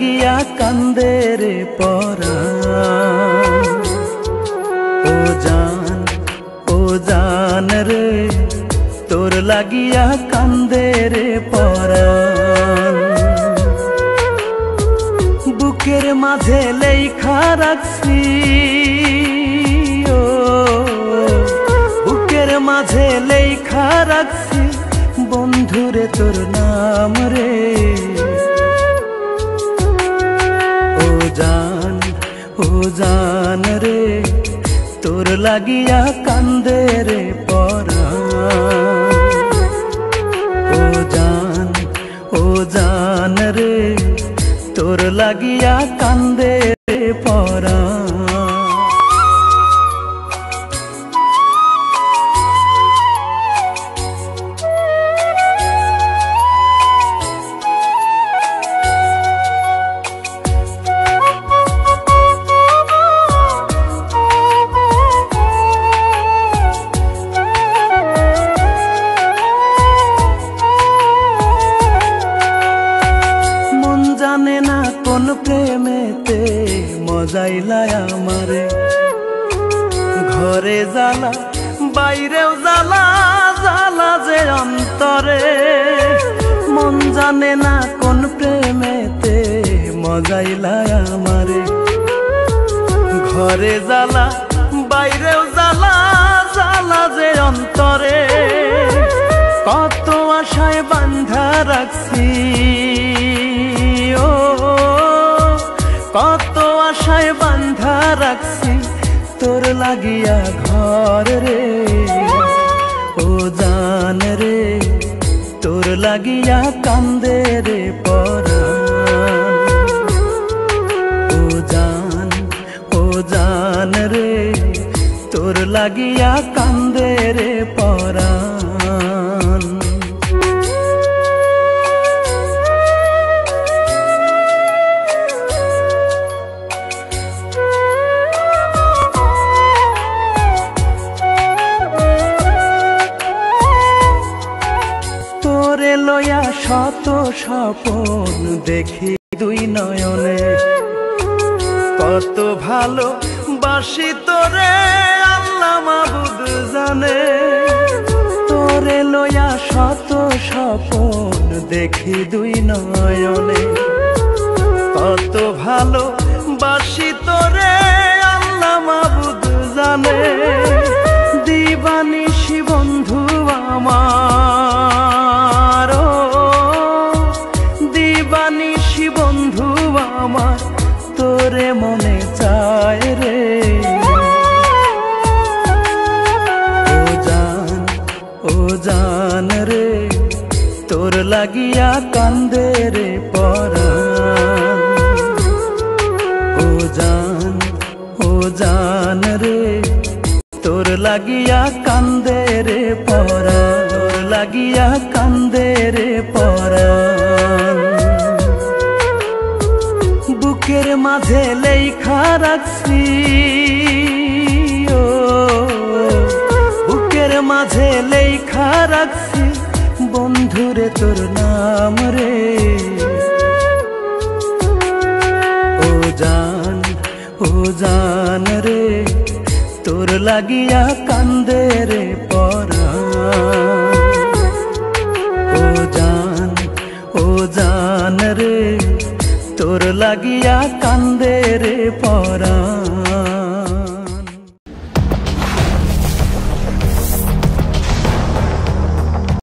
কান্দে রে পরা। ও জান ও জান রে, তোর লাগিয়া কান্দে রে পরা। বুকের মাঝে লেখা রাখছি, ও বুকের মাঝে লেখা রাখছি, বন্ধুরে তোর নাম রে। জান ও জান রে তোর লাগিয়া কান্দে রে পরা প্রেমেতে মজাইলায় আমারে। ঘরে জ্বালা, বাইরেও জ্বালা জ্বালা যে অন্তরে। মন জানে না কোন প্রেমেতে মজাইলায় আমারে। ঘরে জ্বালা, বাইরেও জ্বালা জ্বালা যে অন্তরে। কত আশায় বান্ধা রাখছি। আশায় বান্ধা রাখছি। তোর লাগিয়া ঘর রে। ও জান রে, তোর লাগিয়া কান্দে রে পরা। ও জান ও জান রে, তোর লাগিয়া কান্দে রে পরান তোরে লয়া শত স্বপন দেখি দুই নয়নে। কত ভালো বাসি তোরে আল্লাহ মাবুদ জানে। তোরে লয়া শত স্বপন দেখি দুই নয়নে। কত ভালো বাসি তোরে আল্লাহ মাবুদ জানে। লাগিয়া কান্দে রে পরান ও জান ও জান রে, তোর লাগিয়া কান্দে রে পরা, তোর লাগিয়া কান্দে রে পরান বুকের মাঝে লেখা রাখছি, ও, বুকের মাঝে লেখা রাখছি। বন্ধুরে তোর নাম রে। ও জান ও জান রে, তোর লাগিয়া কান্দে রে পরা। ও জান ও জান রে, তোর লাগিয়া কান্দে রে পরা।